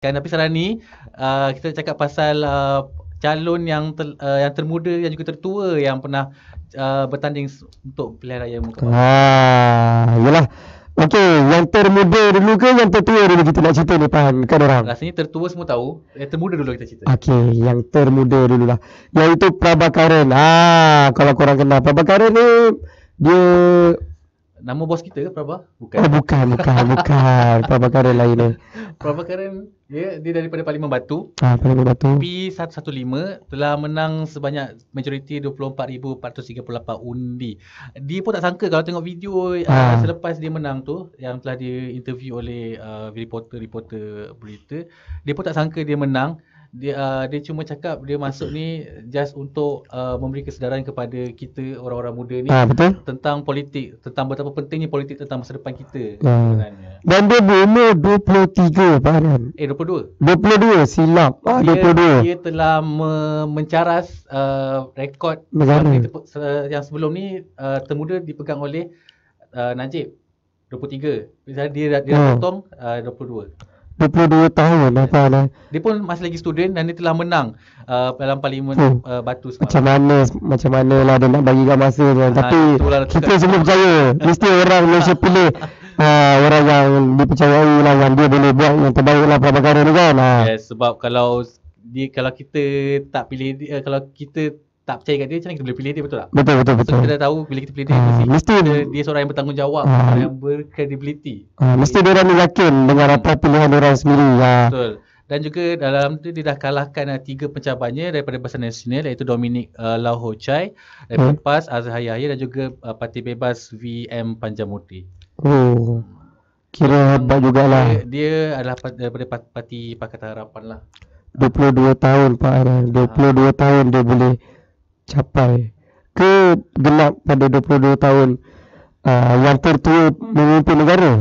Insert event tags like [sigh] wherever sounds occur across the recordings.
Kan tapi sekarang ni uh, kita cakap pasal uh, calon yang ter, uh, yang termuda yang juga tertua yang pernah uh, bertanding untuk pilihan raya muka. Ah, yalah. Okey, yang termuda dulu ke yang tertua dulu kita nak cerita ni Pan kan orang? Rasanya tertua semua tahu, yang termuda dulu kita cerita. Okey, yang termuda dulu lah. Yang itu Prabhakaran. Ah, kalau korang kenal Prabhakaran ni dia Nama bos kita ke Prabha? Bukan. Oh bukan, bukan, bukan. [laughs] Prabhakaran lain ni. Prabhakaran dia dia daripada Parlimen Batu. Ah, paling batu. P115 telah menang sebanyak majoriti 24,438 undi. Dia pun tak sangka kalau tengok video uh, Ah. selepas dia menang tu yang telah diinterview oleh uh, reporter-reporter berita, dia pun tak sangka dia menang. Dia uh, dia cuma cakap dia masuk ni just untuk uh, memberi kesedaran kepada kita orang-orang muda ni Ah, betul. tentang politik, tentang betapa pentingnya politik tentang masa depan kita sebenarnya. Dan dia berumur 23 Pan. Eh 22. 22 silap. Ah, dia, 22. dia telah me- mencaras uh, rekod Negara. yang sebelum ni uh, termuda dipegang oleh uh, Najib 23. Misalnya dia dia Hmm. potong uh, 22. 22 tahun dah Pan. eh. Dia pun masih lagi student dan dia telah menang uh, dalam parlimen Hmm. uh, Batu Macam semalam. mana macam mana lah dia nak bagi masa kan. Ah, Tapi itulah kita semua percaya [laughs] mesti orang Malaysia pilih ah, orang yang dipercayai lah yang dia boleh buat yang terbaik lah perkara ni kan. Ah. Yes, sebab kalau dia kalau kita tak pilih dia, uh, kalau kita tak percaya kat dia macam mana kita boleh pilih dia betul tak? Betul betul So betul. kita dah tahu bila kita pilih dia Ah, mesti, mesti- dia, dia seorang yang bertanggungjawab, Ah. orang yang berkredibiliti. Ah, mesti dia orang yakin dengan apa pilihan dia orang sendiri. Ah. Betul. Dan juga dalam tu dia dah kalahkan uh, tiga pencabarnya daripada Barisan Nasional iaitu Dominic uh, Lau Ho Chai, daripada Hmm. PAS Azhar Yahya dan juga uh, Parti Bebas VM Panjamurti. Oh. Kira hebat jugalah. Dia, dia adalah pa- daripada pa- Parti Pakatan Harapan lah. 22 tahun Pak Airan. 22 tahun dia boleh capai. Ke genap pada 22 tahun uh, yang tertua memimpin negara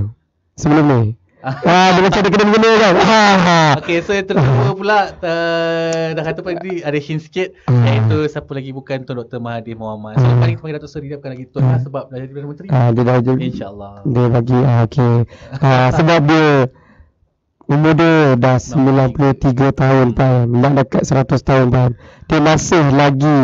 sebelum ni. [laughs] ah, dia macam dia kena mengena kan. Ah. [laughs] Okey, so yang tertua pula uh, dah kata tadi ada hint sikit Hmm. iaitu siapa lagi bukan Tuan Dr. Mahathir Mohamad. So Hmm. ni kita panggil Datuk Seri dia bukan lagi Tuan lah sebab dah jadi Perdana Menteri. Ah, dia dah jadi InsyaAllah. dia bagi ah, okey. Ah, [laughs] sebab dia umur dia dah 93 tahun Pak. Nak dekat 100 tahun Pak. Dia masih lagi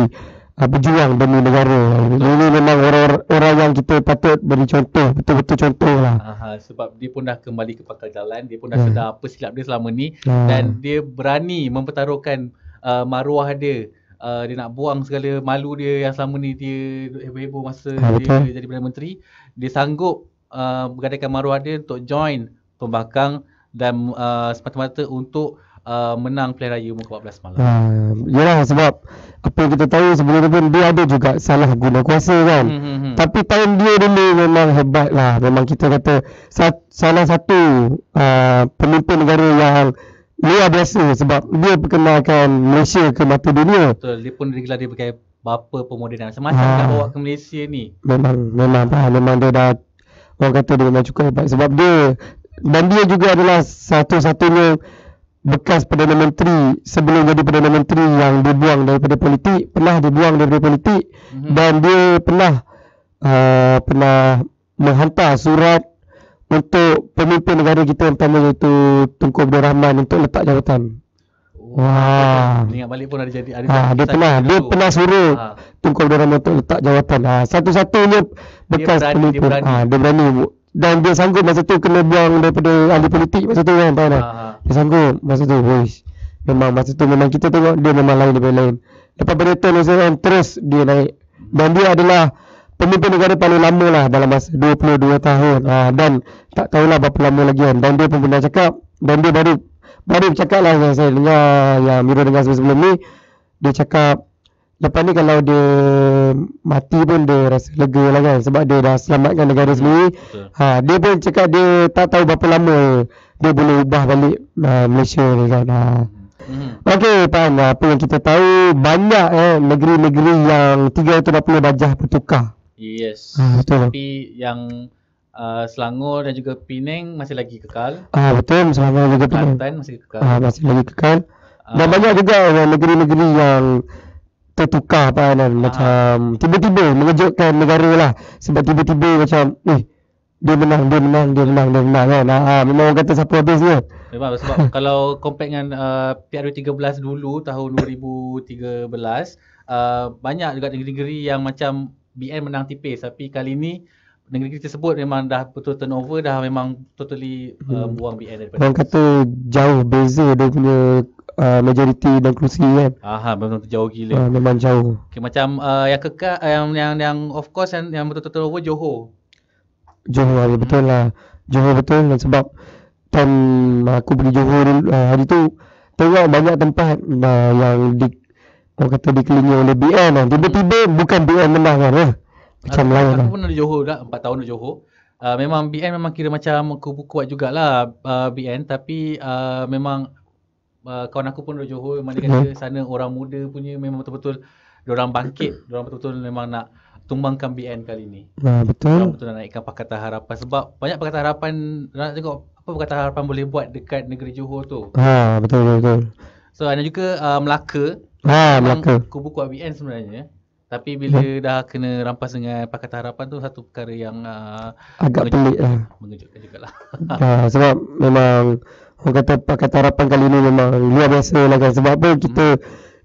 uh, berjuang demi negara. Ini memang orang orang yang kita patut beri contoh, betul-betul contoh lah. Aha, sebab dia pun dah kembali ke pangkal jalan, dia pun dah Hmm. sedar apa silap dia selama ni Ah. dan dia berani mempertaruhkan uh, maruah dia. Uh, dia nak buang segala malu dia yang selama ni dia heboh-heboh masa Ah, dia betul. jadi Perdana Menteri. Dia sanggup uh, bergadaikan maruah dia untuk join pembangkang dan uh, semata-mata untuk uh, menang pilihan raya umur 14 malam. Ha, yalah sebab apa yang kita tahu sebelum ni pun dia ada juga salah guna kuasa kan. Hmm, hmm, hmm. Tapi tahun dia dulu memang hebat lah. Memang kita kata sa- salah satu uh, pemimpin negara yang luar biasa sebab dia perkenalkan Malaysia ke mata dunia. Betul, dia pun digelar dia sebagai bapa pemodenan. Macam-macam Ah. nak bawa ke Malaysia ni. Memang memang faham memang dia dah orang kata dia memang cukup hebat sebab dia dan dia juga adalah satu-satunya bekas Perdana Menteri sebelum jadi Perdana Menteri yang dibuang daripada politik, pernah dibuang daripada politik Mhm. dan dia pernah uh, pernah menghantar surat untuk pemimpin negara kita yang pertama iaitu Tunku Abdul Rahman untuk letak jawatan. Wah. Betul. Ingat balik pun ada jadi ada Ha, dia pernah dulu. dia pernah suruh Ha. Tunku Abdul Rahman untuk letak jawatan. Ha, satu-satunya bekas berani, dia pemimpin. berani. Ha, dia berani. Dan dia sanggup masa tu kena buang daripada ahli politik masa tu kan Pak Anas. Ha, ha. Dia sanggup masa tu. Wish. Memang masa tu memang kita tengok dia memang lain daripada lain. Lepas Benetton Hussein terus dia naik. Dan dia adalah pemimpin negara paling lama lah dalam masa 22 tahun. Ha, dan tak tahulah berapa lama lagi kan. Dan dia pun pernah cakap dan dia baru baru cakap lah yang saya dengar yang Mira dengar sebelum ni dia cakap lepas ni kalau dia mati pun dia rasa lega lah kan sebab dia dah selamatkan negara sendiri betul. ha, dia pun cakap dia tak tahu berapa lama dia boleh ubah balik uh, Malaysia ni kan ha. Mhm. Okey Pan, apa yang kita tahu banyak eh negeri-negeri yang 380 darjah bertukar. Yes. Ah, betul. Tapi yang uh, Selangor dan juga Penang masih lagi kekal. Ah betul selama juga Penang. Kelantan masih kekal. Ah masih lagi kekal. Ah, Dan banyak juga eh, negeri-negeri yang tertukar Pan kan macam tiba-tiba mengejutkan negara lah. Sebab tiba-tiba macam eh dia menang, dia menang, dia menang, dia menang kan. Ha, memang orang kata siapa habis dia. Memang sebab [laughs] kalau compare dengan uh, PRU13 dulu tahun 2013 uh, banyak juga negeri-negeri yang macam BN menang tipis. Tapi kali ni negeri tersebut memang dah betul turnover dah memang totally uh, buang BN daripada Orang kata jauh beza dia punya uh, majoriti dan kerusi kan. Aha, memang jauh gila. Ha, memang jauh. Okay, macam uh, yang kekal uh, yang yang yang of course yang, yang betul-betul turnover Johor. Johor hari betul lah. Johor betul dan sebab time aku pergi Johor dulu, uh, hari tu tengok banyak tempat uh, yang di orang kata dikelilingi oleh BN kan. Tiba-tiba bukan BN menang kan. Eh. Macam aku, lain aku lah. pun ada Johor dah 4 tahun di Johor. Uh, memang BN memang kira macam kubu kuat jugalah uh, BN tapi uh, memang uh, kawan aku pun dari Johor memang dia kata sana orang muda punya memang betul-betul orang bangkit, orang betul-betul memang nak tumbangkan BN kali ni. Nah, Orang betul. betul nak naikkan Pakatan Harapan sebab banyak Pakatan Harapan nak tengok apa Pakatan Harapan boleh buat dekat negeri Johor tu. Ha, betul betul. betul. So ada juga uh, Melaka. Ha, Melaka. Hmm. Kubu kuat BN sebenarnya. Tapi bila dah kena rampas dengan Pakatan Harapan tu satu perkara yang uh, Agak pelik lah. mengejutkan jugalah. ha, [laughs] sebab memang orang kata Pakatan Harapan kali ni memang luar biasa lah kan. Sebab apa kita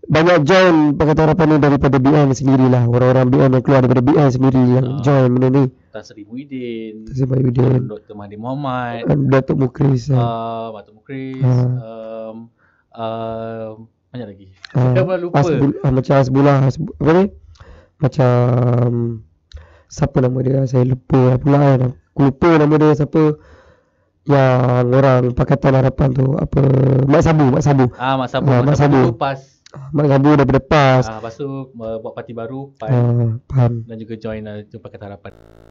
banyak join Pakatan Harapan ni daripada BN sendirilah. Orang-orang BN yang keluar daripada BN sendiri yang Ah. join benda ni. Tan Sri Muhyiddin, Terima Bayudin. Dr. Mahathir Mohamad, Datuk Mukris. Uh, uh, Matuk Mukris, Ah. um, uh, banyak lagi. uh, Saya lupa. Asbul, uh, macam Asbullah. Asbul, apa ni? Macam siapa nama dia? Saya lupa lah pula kan. Aku lupa nama dia siapa yang orang Pakatan Harapan tu apa Mak Sabu Mak Sabu Ah, Mak Sabu. Ah, Mak Mak Sabu Sabu. PAS. Mak Sabu daripada PAS Ah, lepas tu uh, buat parti baru, PAS uh, faham dan juga join uh, Pakatan Harapan.